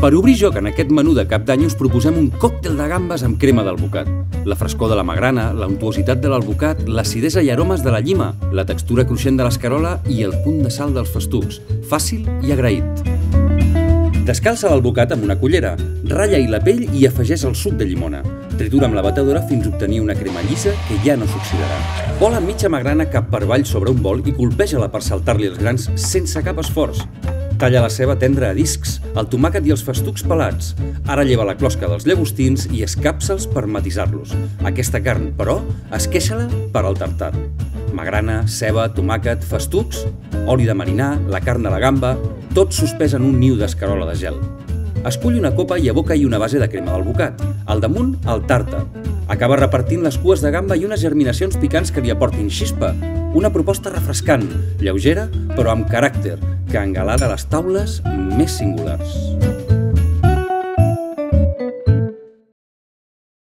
Per obrir joc en aquest menú de cap d'any us proposem un còctel de gambes amb crema d'alvocat. La frescor de la magrana, la untuositat de l'alvocat, l'acidesa i aromes de la llima, la textura cruixent de l'escarola i el punt de sal dels festucs. Fàcil i agraït. Descalça l'alvocat amb una cullera, ratlla-hi la pell i afegeix el suc de llimona. Tritura amb la batedora fins a obtenir una crema llisa que ja no s'oxidarà. Vola mitja magrana cap per avall sobre un bol i colpeja-la per saltar-li els grans sense cap esforç. Talla la ceba tendra a discs, el tomàquet i els festucs pelats. Ara lleva la closca dels llagostins i escapsa'ls per matisar-los. Aquesta carn, però, esqueixa-la per al tartar. Magrana, ceba, tomàquet, festucs, oli de marinar, la carn de la gamba, tot suspès en un niu d'escarola de gel. Escull una copa i aboca-hi una base de crema d'alvocat. Al damunt, el tàrtar. Acaba repartint les cues de gamba i unes germinacions picants que li aportin xispa. Una proposta refrescant, lleugera, però amb caràcter, que engalada les taules més singulars.